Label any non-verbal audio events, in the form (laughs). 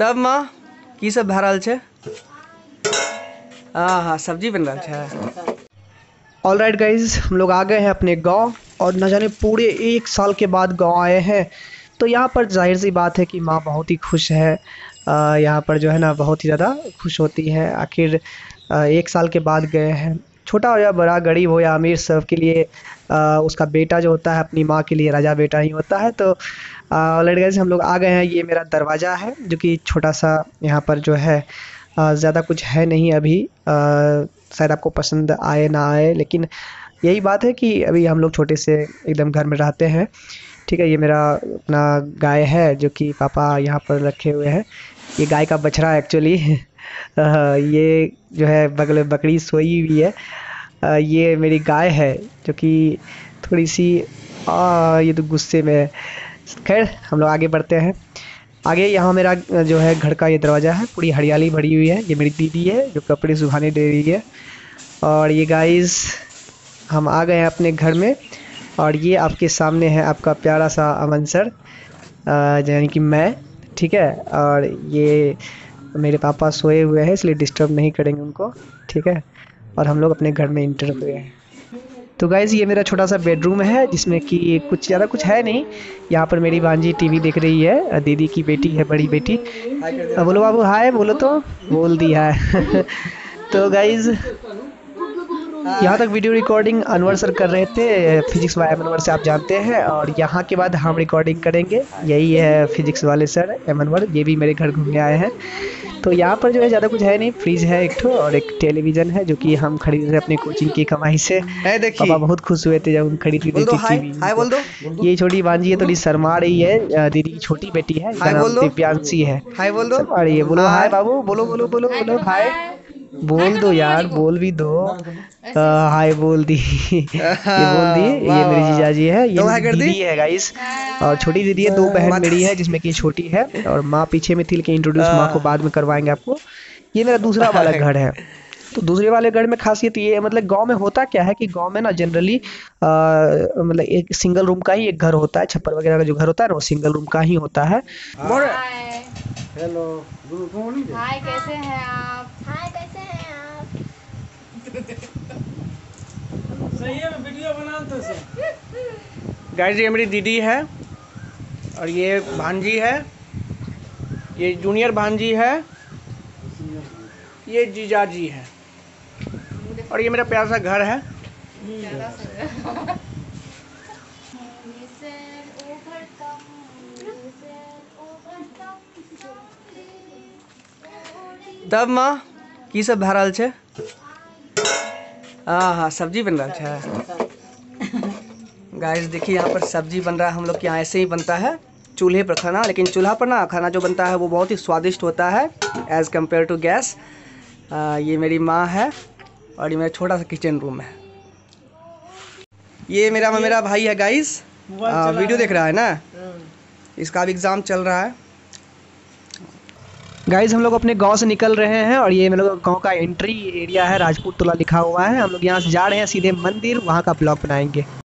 तब माँ की सब भए रहल छै? हाँ हाँ सब्ज़ी बन रहा है ऑल राइट गाइज़ हम लोग आ गए हैं अपने गाँव, और न जाने पूरे एक साल के बाद गाँव आए हैं। तो यहाँ पर ज़ाहिर सी बात है कि माँ बहुत ही खुश है। यहाँ पर जो है ना, बहुत ही ज़्यादा खुश होती है। आखिर एक साल के बाद गए हैं। छोटा हो या बड़ा गरीब हो या अमीर सब के लिए अ, उसका बेटा जो होता है अपनी माँ के लिए राजा बेटा ही होता है तो ऑलरेडी गाइज़ हम लोग आ गए हैं ये मेरा दरवाज़ा है जो कि छोटा सा यहाँ पर जो है ज़्यादा कुछ है नहीं अभी शायद आपको पसंद आए ना आए लेकिन यही बात है कि अभी हम लोग छोटे से एकदम घर में रहते हैं ठीक है ये मेरा अपना गाय है जो कि पापा यहाँ पर रखे हुए हैं ये गाय का बछड़ा एक्चुअली (laughs) ये जो है बगल बकरी सोई हुई है। ये मेरी गाय है जो कि थोड़ी सी आ, ये तो गुस्से में है। खैर हम लोग आगे बढ़ते हैं। आगे यहाँ मेरा जो है घर का ये दरवाज़ा है पूरी हरियाली भरी हुई है। ये मेरी दीदी है जो कपड़े सुखाने दे रही है। और ये गाइस हम आ गए हैं अपने घर में। और ये आपके सामने है आपका प्यारा सा अमन सर यानी कि मैं ठीक है? और ये मेरे पापा सोए हुए हैं, इसलिए डिस्टर्ब नहीं करेंगे उनको, ठीक है? और हम लोग अपने घर में इंटर हुए हैं। तो गाइज़ ये मेरा छोटा सा बेडरूम है, जिसमें कि कुछ ज़्यादा कुछ है नहीं। यहाँ पर मेरी भांजी टीवी देख रही है दीदी की बेटी है, बड़ी बेटी। बोलो बाबू हाय बोलो तो। बोल दिया है। (laughs) तो गाइज़ यहाँ तक वीडियो रिकॉर्डिंग अनवर सर कर रहे थे फिजिक्स वाले अनवर से आप जानते हैं और यहाँ के बाद हम रिकॉर्डिंग करेंगे। यही है फिजिक्स वाले सर एम अनवर ये भी मेरे घर घूमने आए हैं। तो यहाँ पर जो है ज़्यादा कुछ है नहीं फ्रिज है एक ठो और एक टेलीविज़न है जो कि हम खरीद थे अपने कोचिंग की कमाई से। है देखिए। पापा बहुत खुश हुए थे जब हम खरीद बोल दो ये छोटी बांजी है थोड़ी शर्मा रही है दीदी की छोटी बेटी है। दिव्यांशी है। हाय बोल दो। शर्मा रही बोलो। हाय बाबू बोलो बोलो बोलो बोलो हाय बोल दो (laughs) यार बोल भी दो। हाय बोल दी। (laughs) ये बोल दी ये मेरी वाह। जीजाजी है ये दी? दीदी है गाइस और छोटी दीदी है दो बहन मेरी है जिसमें कि छोटी है और माँ पीछे में थी लेकिन इंट्रोड्यूस माँ को बाद में करवाएँगे आपको। ये मेरा दूसरा (laughs) वाला घर है। तो दूसरे वाले घर में खासियत ये है मतलब गाँव में होता क्या है कि गाँव में ना जनरली मतलब एक सिंगल रूम का ही एक घर होता है छप्पर वगैरह का जो घर होता है ना वो सिंगल रूम का ही होता है। हाय हेलो हाय कैसे हैं आप हाय कैसे हैं आप? गाइस ये मेरी दीदी है और ये भांजी है। ये जूनियर भांजी है। ये जीजाजी है। और ये मेरा प्यारा सा घर है। तब माँ, की सब भए रहल छै? हाँ हाँ सब्ज़ी बन रहा छै गाइस देखिए यहाँ पर सब्ज़ी बन रहा है हम लोग के यहाँ ऐसे ही बनता है। चूल्हे पर खाना लेकिन चूल्हा पर ना खाना जो बनता है वो बहुत ही स्वादिष्ट होता है एज़ कंपेयर टू गैस ये मेरी माँ है और ये मेरा छोटा सा किचन रूम है। ये मेरा मेरा भाई है गाइस वीडियो देख रहा है ना? इसका भी एग्ज़ाम चल रहा है। गाइज़ हम लोग अपने गाँव से निकल रहे हैं और ये मेरे लोग गाँव का एंट्री एरिया है, राजपूत टोला लिखा हुआ है। हम लोग यहाँ से जा रहे हैं, सीधे मंदिर, वहाँ का ब्लॉग बनाएँगे।